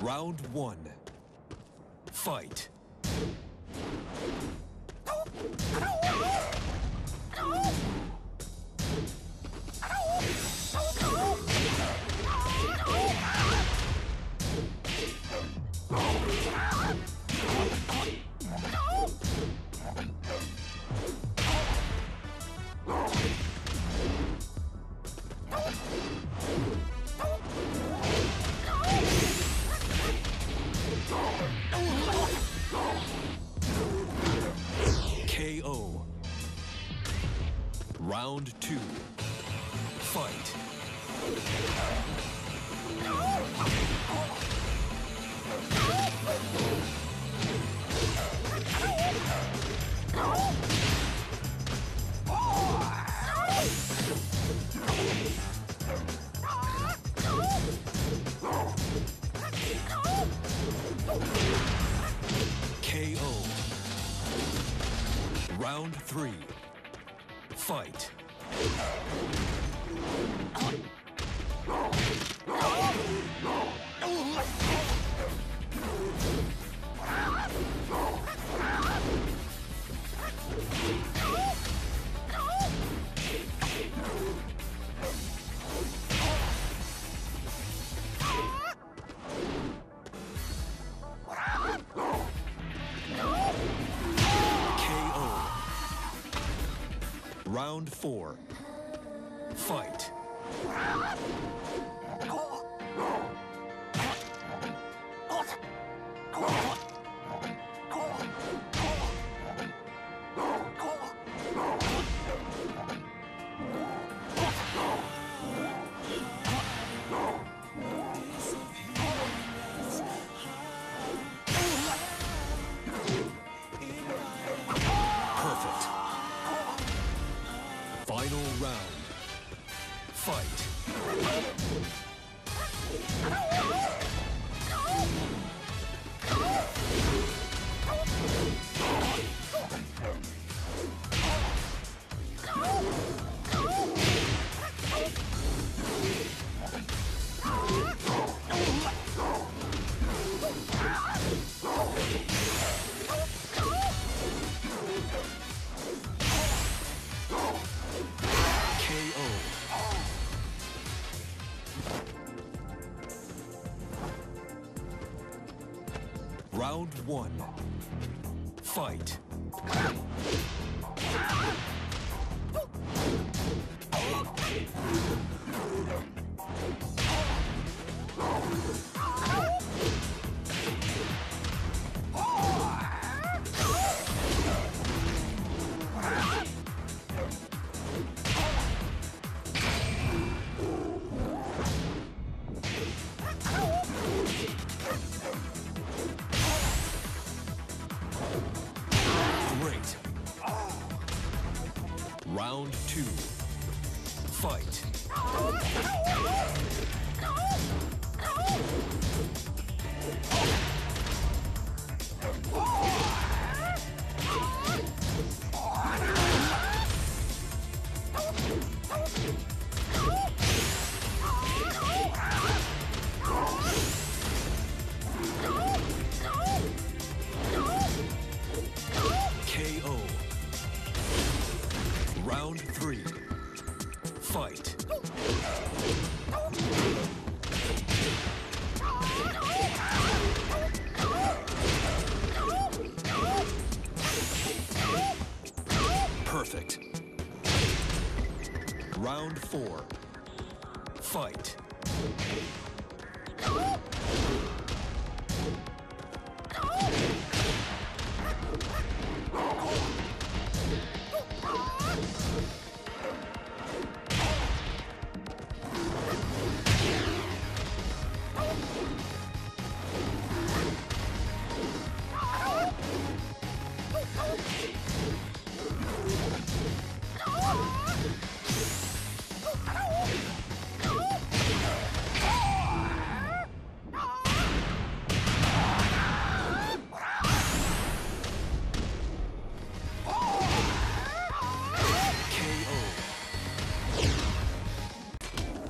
Round one. Fight. Three. Fight. Round four. Fight. Round one. Fight. Round two. Fight. Fight.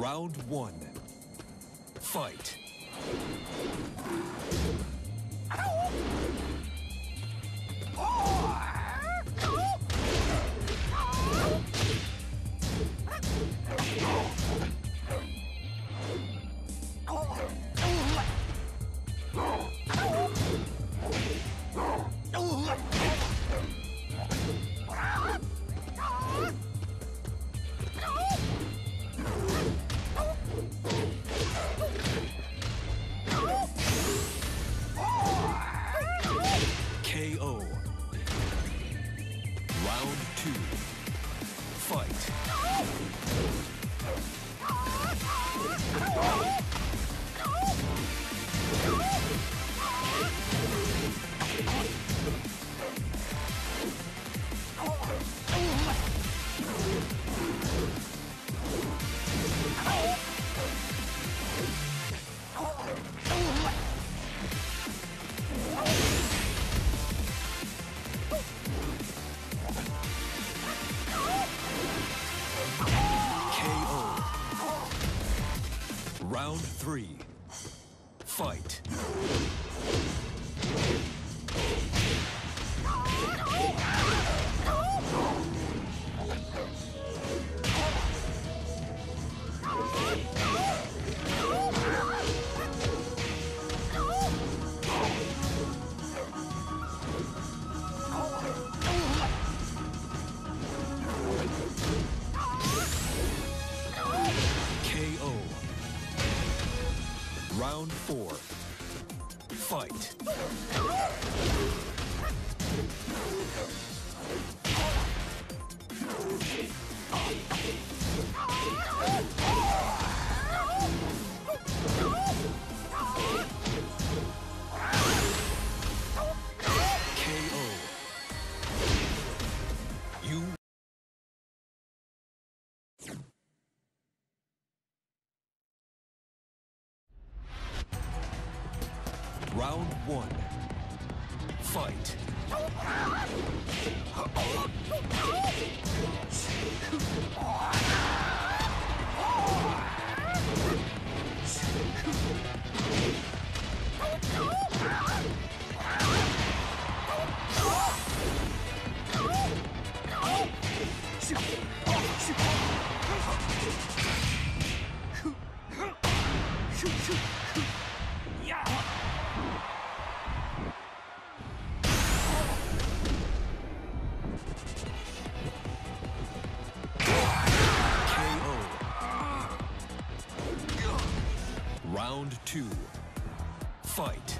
Round one. Fight. KO. Round two. Round three. Fight. You Round one. Fight. Round two. Fight.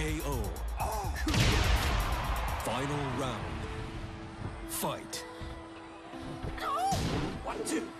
KO. Final round. Fight. One, two.